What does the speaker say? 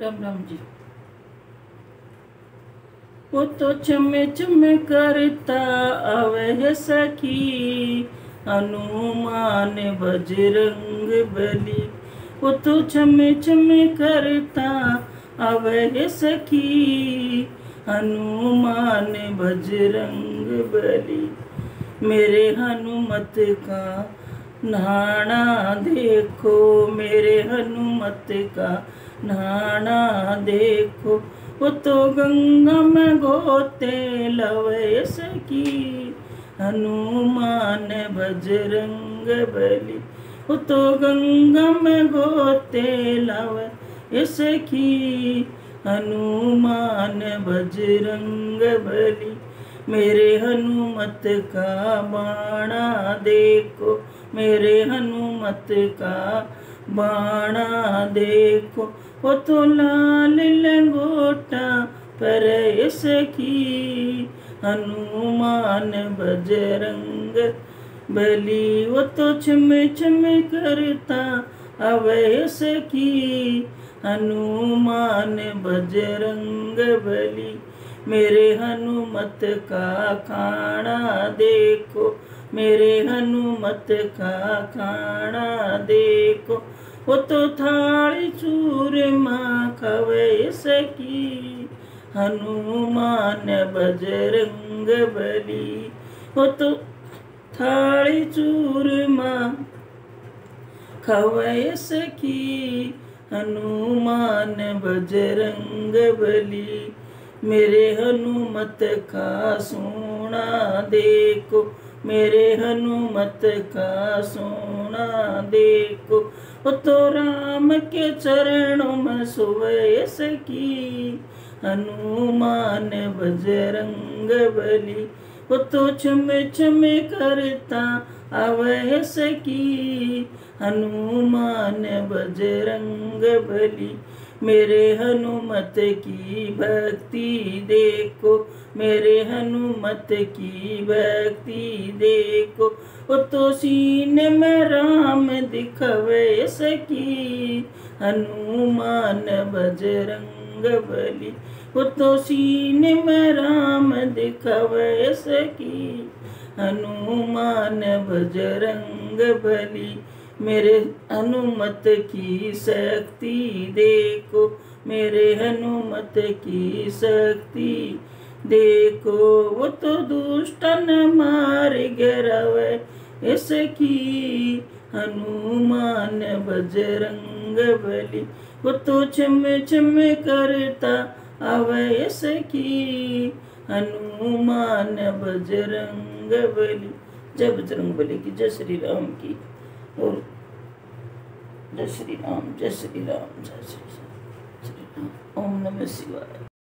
राम राम जी। वो तो चमे चमे करता है सखी, हनुमान बजरंग बली। वो तो चमे चमे करता है सखी, हनुमान बजरंग बली। मेरे हनुमत का नहाना देखो मेरे हनुमत का। नहाना देखो, वो तो गंगा में गोते लवे सकी हनुमान बजरंग बली, वो तो गंगा में गोते लवे सखी हनुमान बजरंग बली मेरे हनुमत का बाणा देखो, मेरे हनुमत का बाणा देखो। वो तो लाल लंगोटा पर सखी हनुमान बजरंग बली। वो तो छिम छिम करता अवय सखी हनुमान बजरंग बली। मेरे हनुमत का खाना देखो, मेरे हनुमत का खाना देखो। वो तो थाली चूरमा खवे सकी, हनुमान बजरंग बली। वो तो थाली चूर चूरमा खवे सकी, हनुमान बजरंग बली। मेरे हनुमत का सोना देखो, मेरे हनुमत का सोना देखो। वो तो राम के चरणों में सुबह सकी हनुमान बजरंग बली। वो तो छम छम करता अवय सकी हनुमान बजरंग बली। मेरे हनुमत की भक्ति देखो, मेरे हनुमत की भक्ति देखो। वो तो सीने में राम दिखवे सकी हनुमान बजरंग बली। वो तो सीने में राम दिखवे सकी हनुमान बजरंग बली। मेरे हनुमत की शक्ति देखो, मेरे हनुमत की शक्ति देखो। वो तो दुष्टन मार गिरवे इसकी हनुमान बजरंग बली। वो तो छिम छिम करता अवय सकी हनुमान बजरंग बली। जय बजरंग बली की जय श्री राम की। और जय श्री राम, जय श्री राम, जय श्री राम श्री राम। ओम नमः शिवाय।